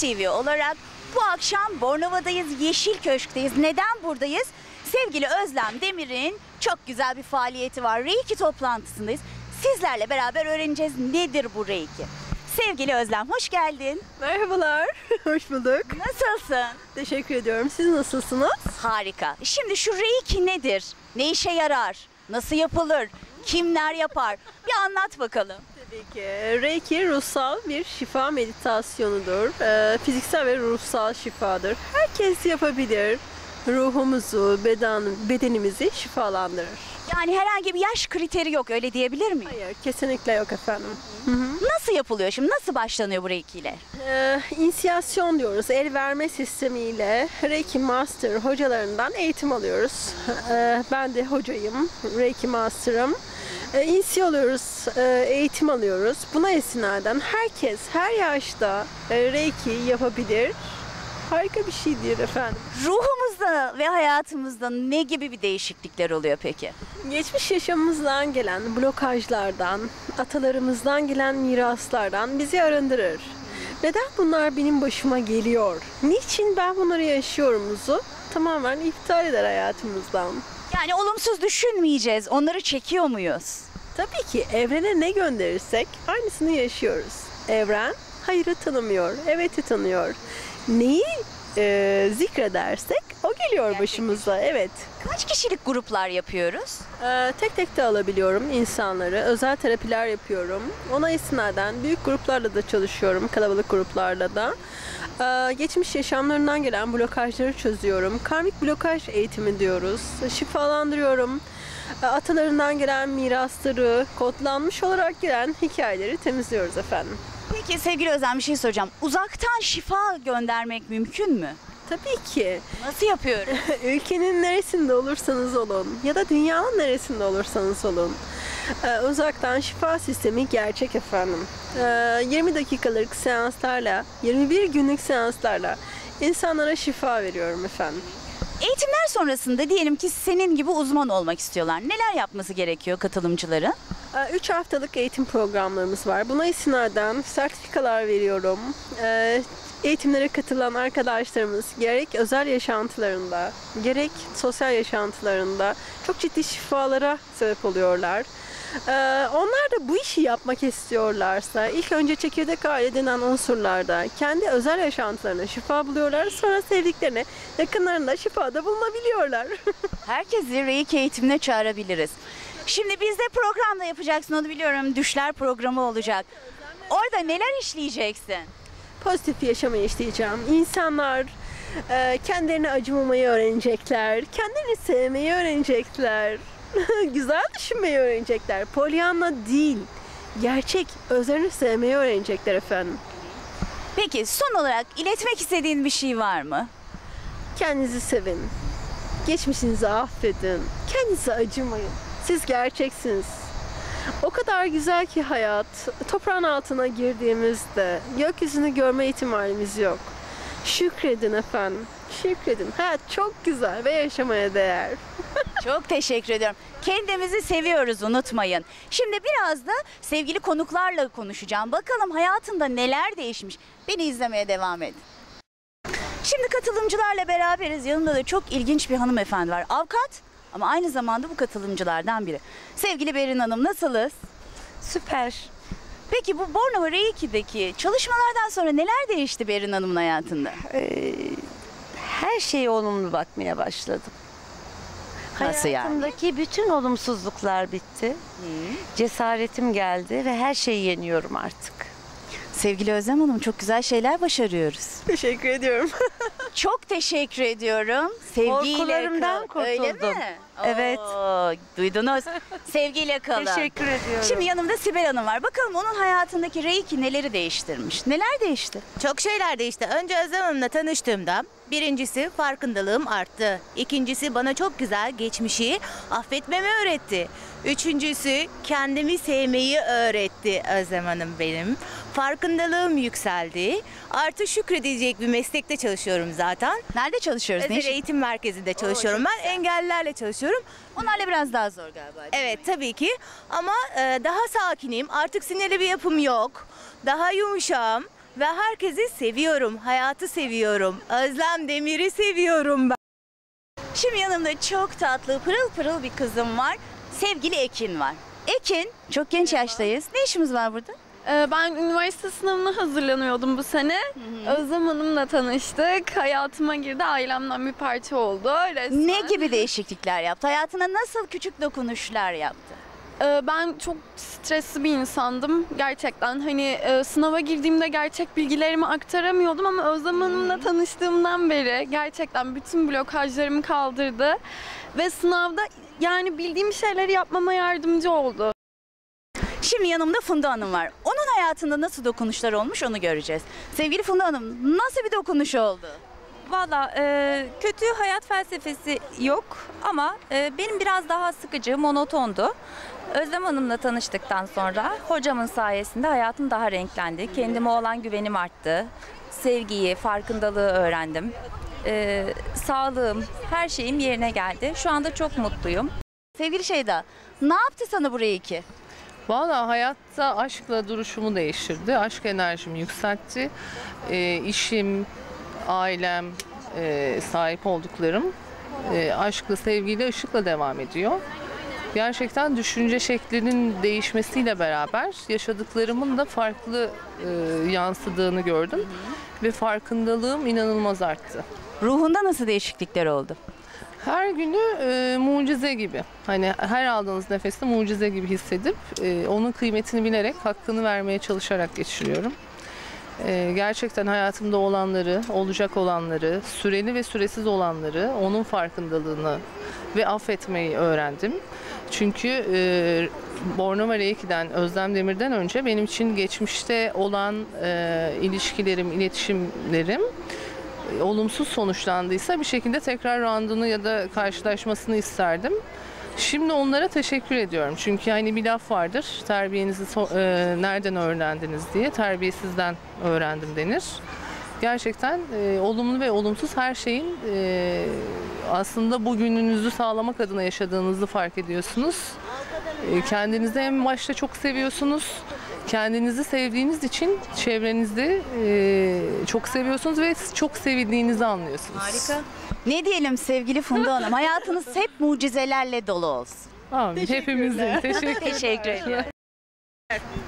TV olarak bu akşam Bornova'dayız, Yeşil Köşk'teyiz. Neden buradayız? Sevgili Özlem Demir'in çok güzel bir faaliyeti var. Reiki toplantısındayız. Sizlerle beraber öğreneceğiz nedir bu Reiki. Sevgili Özlem hoş geldin. Merhabalar, hoş bulduk. Nasılsın? Teşekkür ediyorum. Siz nasılsınız? Harika. Şimdi şu Reiki nedir? Ne işe yarar? Nasıl yapılır? Kimler yapar? Bir anlat bakalım. Tabii ki. Reiki ruhsal bir şifa meditasyonudur. Ee, fiziksel ve ruhsal şifadır. Herkes yapabilir. Ruhumuzu, beden, bedenimizi şifalandırır. Yani herhangi bir yaş kriteri yok öyle diyebilir miyim? Hayır, kesinlikle yok efendim. Nasıl yapılıyor şimdi? Nasıl başlanıyor bu Reiki ile? Ee, inisiyasyon diyoruz. El verme sistemiyle Reiki Master hocalarından eğitim alıyoruz. Ee, ben de hocayım. Reiki Master'ım. Ee, inisiye oluyoruz, e, eğitim alıyoruz. Buna esinaden herkes her yaşta e, Reiki yapabilir. Harika bir şeydir efendim. Ruhumuzda ve hayatımızda ne gibi bir değişiklikler oluyor peki? Geçmiş yaşamımızdan gelen blokajlardan, atalarımızdan gelen miraslardan bizi arındırır. Neden bunlar benim başıma geliyor? Niçin ben bunları yaşıyorumuzu tamamen iptal eder hayatımızdan. Yani olumsuz düşünmeyeceğiz. Onları çekiyor muyuz? Tabii ki evrene ne gönderirsek aynısını yaşıyoruz. Evren hayırı tanımıyor, eveti tanıyor. Neyi e, zikredersek o geliyor başımıza. Evet. Kaç kişilik gruplar yapıyoruz? Ee, tek tek de alabiliyorum insanları. Özel terapiler yapıyorum. Ona istinaden büyük gruplarla da çalışıyorum. Kalabalık gruplarla da. Ee, geçmiş yaşamlarından gelen blokajları çözüyorum. Karmik blokaj eğitimi diyoruz. Şifalandırıyorum. Ee, Atalarından gelen mirasları, kodlanmış olarak gelen hikayeleri temizliyoruz efendim. Peki sevgili Özlem bir şey soracağım. Uzaktan şifa göndermek mümkün mü? Tabii ki Nasıl yapıyoruz? ülkenin neresinde olursanız olun ya da dünyanın neresinde olursanız olun e, uzaktan şifa sistemi gerçek efendim. E, 20 dakikalık seanslarla, 21 günlük seanslarla insanlara şifa veriyorum efendim. Eğitimler sonrasında diyelim ki senin gibi uzman olmak istiyorlar. Neler yapması gerekiyor katılımcıların? 3 haftalık eğitim programlarımız var. Buna istinaden sertifikalar veriyorum. E, Eğitimlere katılan arkadaşlarımız gerek özel yaşantılarında, gerek sosyal yaşantılarında çok ciddi şifalara sebep oluyorlar. Ee, onlar da bu işi yapmak istiyorlarsa ilk önce çekirdek aile denen unsurlarda kendi özel yaşantılarına şifa buluyorlar. Sonra sevdiklerine, yakınlarında şifada bulunabiliyorlar. Herkesi Reiki eğitimine çağırabiliriz. Şimdi bizde programda yapacaksın onu biliyorum. Düşler programı olacak. Orada neler işleyeceksin? Pozitif yaşamayı işleyeceğim. İnsanlar e, kendilerine acımamayı öğrenecekler. Kendilerini sevmeyi öğrenecekler. Güzel düşünmeyi öğrenecekler. Polyanla değil. Gerçek özlerini sevmeyi öğrenecekler efendim. Peki son olarak iletmek istediğin bir şey var mı? Kendinizi sevin. Geçmişinizi affedin. Kendinize acımayın. Siz gerçeksiniz. O kadar güzel ki hayat. Toprağın altına girdiğimizde gökyüzünü görme ihtimalimiz yok. Şükredin efendim. Şükredin. Hayat çok güzel ve yaşamaya değer. Çok teşekkür ediyorum. Kendimizi seviyoruz unutmayın. Şimdi biraz da sevgili konuklarla konuşacağım. Bakalım hayatında neler değişmiş. Beni izlemeye devam edin. Şimdi katılımcılarla beraberiz. Yanımda da çok ilginç bir hanımefendi var. Avukat ama aynı zamanda bu katılımcılardan biri. Sevgili Berin Hanım nasılız? Süper. Peki bu Bornova Reiki'deki çalışmalardan sonra neler değişti Berin Hanım'ın hayatında? Ee, her şeye olumlu bakmaya başladım. Nasıl yani? Hayatımdaki bütün olumsuzluklar bitti. Cesaretim geldi ve her şeyi yeniyorum artık. Sevgili Özlem Hanım çok güzel şeyler başarıyoruz. Teşekkür ediyorum. Çok teşekkür ediyorum. Sevgiyle Korkularımdan kal. Öyle kurtuldum. mi? Evet. Oo, duydunuz. Sevgiyle kalın. Teşekkür ediyorum. Şimdi yanımda Sibel Hanım var. Bakalım onun hayatındaki Reiki neleri değiştirmiş? Neler değişti? Çok şeyler değişti. Önce Özlem Hanım'la tanıştığımda birincisi farkındalığım arttı. İkincisi bana çok güzel geçmişi affetmemi öğretti. Üçüncüsü kendimi sevmeyi öğretti Özlem Hanım benim. Farkındalığım yükseldi. Artı şükredecek bir meslekte çalışıyorum zaten. Nerede çalışıyoruz? Özel eğitim merkezinde çalışıyorum ben. Engellilerle çalışıyorum. Onlarla biraz daha zor galiba. Evet tabii ki ama e, daha sakinim. Artık sinirli bir yapım yok. Daha yumuşağım. Ve herkesi seviyorum. Hayatı seviyorum. Özlem Demir'i seviyorum ben. Şimdi yanımda çok tatlı, pırıl pırıl bir kızım var. Sevgili Ekin var. Ekin, çok genç yaştayız. Ne işimiz var burada? Ee, Ben üniversite sınavına hazırlanıyordum bu sene. Özlem Hanım'la tanıştık. Hayatıma girdi. Ailemden bir parça oldu. Resmen. Ne gibi değişiklikler yaptı? Hayatına nasıl küçük dokunuşlar yaptı? Ee, Ben çok stresli bir insandım gerçekten. Hani e, sınava girdiğimde gerçek bilgilerimi aktaramıyordum ama Özlem Hanım'la tanıştığımdan beri gerçekten bütün blokajlarımı kaldırdı. Ve sınavda yani bildiğim şeyleri yapmama yardımcı oldu. Şimdi yanımda Funda Hanım var. Hayatında nasıl dokunuşlar olmuş onu göreceğiz. Sevgili Funda Hanım, nasıl bir dokunuş oldu? Valla e, kötü hayat felsefesi yok ama e, benim biraz daha sıkıcı, monotondu. Özlem Hanım'la tanıştıktan sonra hocamın sayesinde hayatım daha renklendi. Kendime olan güvenim arttı. Sevgiyi, farkındalığı öğrendim. E, sağlığım, her şeyim yerine geldi. Şu anda çok mutluyum. Sevgili Şeyda, ne yaptı sana burayı ki? Valla hayatta aşkla duruşumu değiştirdi. Aşk enerjimi yükseltti. Ee, işim, ailem, e, sahip olduklarım e, aşkla, sevgiyle, ışıkla devam ediyor. Gerçekten düşünce şeklinin değişmesiyle beraber yaşadıklarımın da farklı e, yansıdığını gördüm. Ve farkındalığım inanılmaz arttı. Ruhunda nasıl değişiklikler oldu? Her günü e, mucize gibi. Hani her aldığınız nefeste mucize gibi hissedip e, onun kıymetini bilerek, hakkını vermeye çalışarak geçiriyorum. E, gerçekten hayatımda olanları, olacak olanları, süreli ve süresiz olanları, onun farkındalığını ve affetmeyi öğrendim. Çünkü e, Bornova Reiki'den, Özlem Demir'den önce benim için geçmişte olan e, ilişkilerim, iletişimlerim olumsuz sonuçlandıysa bir şekilde tekrar randını ya da karşılaşmasını isterdim. Şimdi onlara teşekkür ediyorum. Çünkü hani bir laf vardır. Terbiyenizi so- e, nereden öğrendiniz diye. Terbiyesizden öğrendim denir. Gerçekten e, olumlu ve olumsuz her şeyin e, aslında bugününüzü sağlamak adına yaşadığınızı fark ediyorsunuz. E, kendinizi en başta çok seviyorsunuz. Kendinizi sevdiğiniz için çevrenizde e, çok seviyorsunuz ve çok sevildiğinizi anlıyorsunuz. Harika. Ne diyelim sevgili Funda Hanım, hayatınız hep mucizelerle dolu olsun. Amin. Hepimizin. Teşekkür Teşekkür ederim.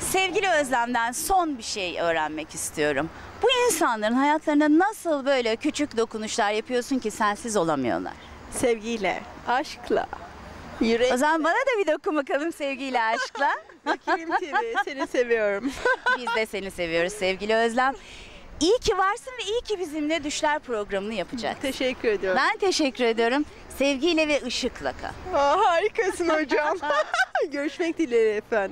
Sevgili Özlem'den son bir şey öğrenmek istiyorum. Bu insanların hayatlarında nasıl böyle küçük dokunuşlar yapıyorsun ki sensiz olamıyorlar? Sevgiyle, aşkla, yürek. O zaman bana da bir dokun bakalım sevgiyle aşkla. Kerim TV, seni seviyorum. Biz de seni seviyoruz sevgili Özlem. İyi ki varsın ve iyi ki bizimle Düşler programını yapacak. Teşekkür ediyorum. Ben teşekkür ediyorum. Sevgiyle ve ışıkla kal. Aa, harikasın hocam. Görüşmek dileğiyle efendim.